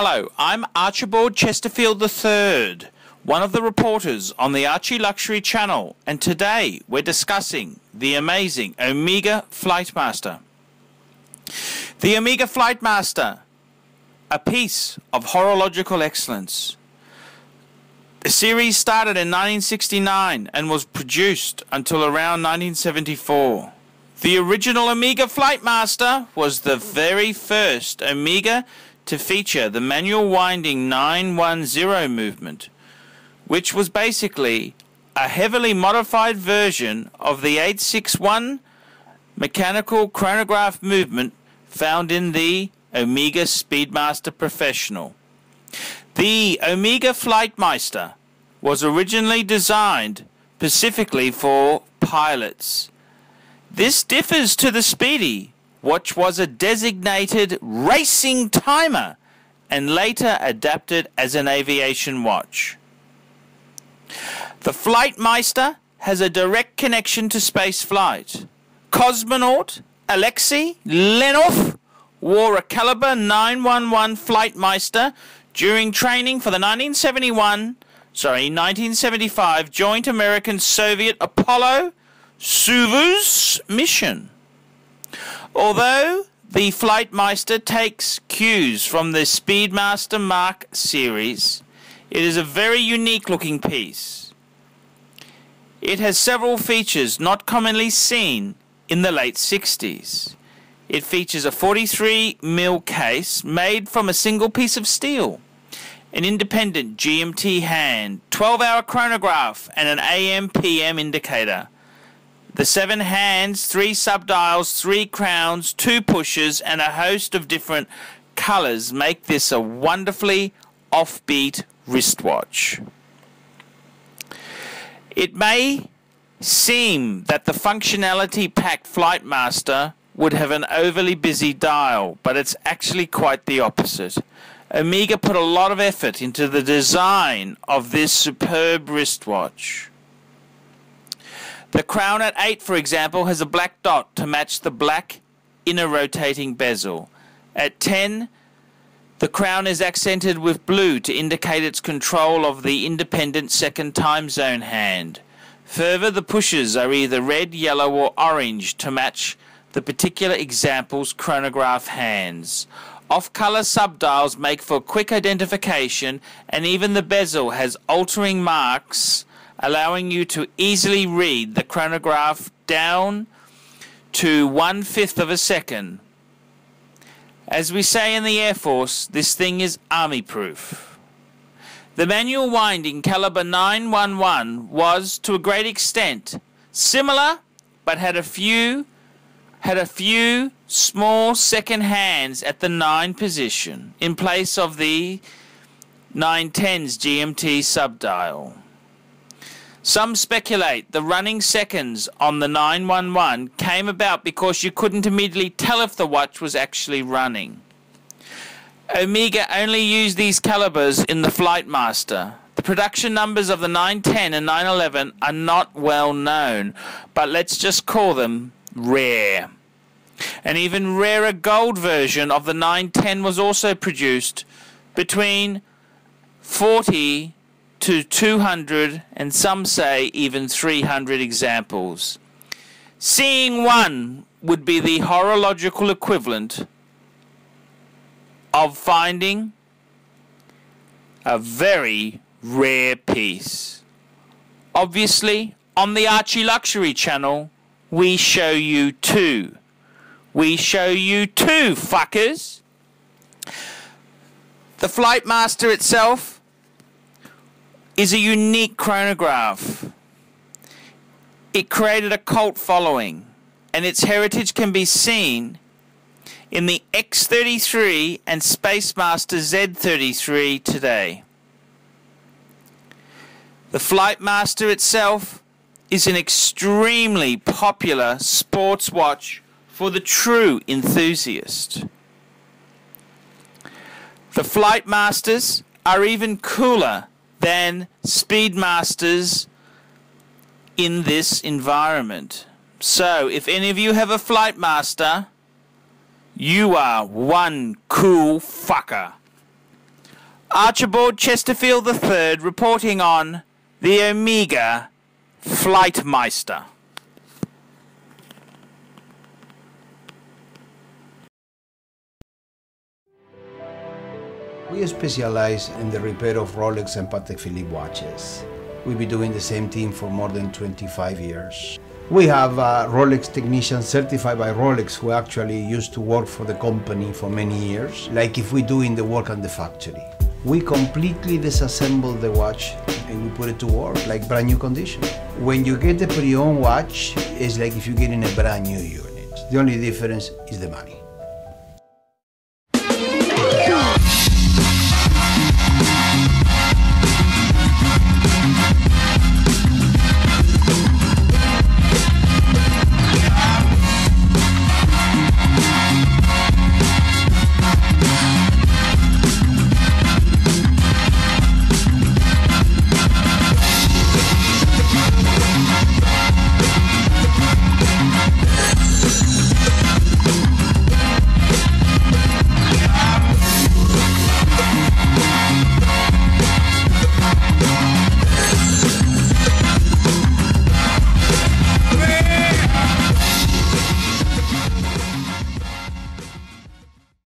Hello, I'm Archibald Chesterfield III, one of the reporters on the Archie Luxury Channel, and today we're discussing the amazing Omega Flightmaster. The Omega Flightmaster, a piece of horological excellence. The series started in 1969 and was produced until around 1974. The original Omega Flightmaster was the very first Omega to feature the manual winding 910 movement, which was basically a heavily modified version of the 861 mechanical chronograph movement found in the Omega Speedmaster Professional. The Omega Flightmaster was originally designed specifically for pilots. This differs to the Speedy, which was a designated racing timer and later adapted as an aviation watch. The Flightmaster has a direct connection to space flight. Cosmonaut Alexei Leonov wore a caliber 911 Flightmaster during training for the 1971, sorry, 1975 joint American Soviet Apollo Soyuz mission. Although the Flightmaster takes cues from the Speedmaster Mark series, it is a very unique looking piece. It has several features not commonly seen in the late 60s. It features a 43 mil case made from a single piece of steel, an independent GMT hand, 12 hour chronograph, and an AM PM indicator. The seven hands, three subdials, three crowns, two pushes, and a host of different colors make this a wonderfully offbeat wristwatch. It may seem that the functionality packed Flightmaster would have an overly busy dial, but it's actually quite the opposite. Omega put a lot of effort into the design of this superb wristwatch. The crown at 8, for example, has a black dot to match the black inner rotating bezel. At 10, the crown is accented with blue to indicate its control of the independent second time zone hand. Further, the pushes are either red, yellow, or orange to match the particular example's chronograph hands. Off color subdials make for quick identification, and even the bezel has altering marks allowing you to easily read the chronograph down to one fifth of a second. As we say in the Air Force, this thing is army proof. The manual winding caliber 911 was, to a great extent, similar, but had a few had a few small second hands at the 9 position in place of the 910's GMT subdial. Some speculate the running seconds on the 911 came about because you couldn't immediately tell if the watch was actually running. Omega only used these calibers in the Flightmaster. The production numbers of the 910 and 911 are not well known, but let's just call them rare. An even rarer gold version of the 910 was also produced between 40 to 200 and some say even 300 examples. Seeing one would be the horological equivalent of finding a very rare piece. Obviously, on the Archie Luxury channel, we show you two. We show you two, fuckers. The Flightmaster itself is a unique chronograph. It created a cult following, and its heritage can be seen in the X33 and Spacemaster Z33 today. The Flightmaster itself is an extremely popular sports watch for the true enthusiast. The Flightmasters are even cooler than Speedmasters in this environment. So, if any of you have a Flightmaster, you are one cool fucker. Archibald Chesterfield III reporting on the Omega Flightmaster. We specialize in the repair of Rolex and Patek Philippe watches. We've been doing the same thing for more than 25 years. We have uh, Rolex technicians certified by Rolex who actually used to work for the company for many years, like if we're doing the work on the factory. We completely disassemble the watch and we put it to work like brand new condition. When you get the pre-owned watch, it's like if you're getting a brand new unit. The only difference is the money.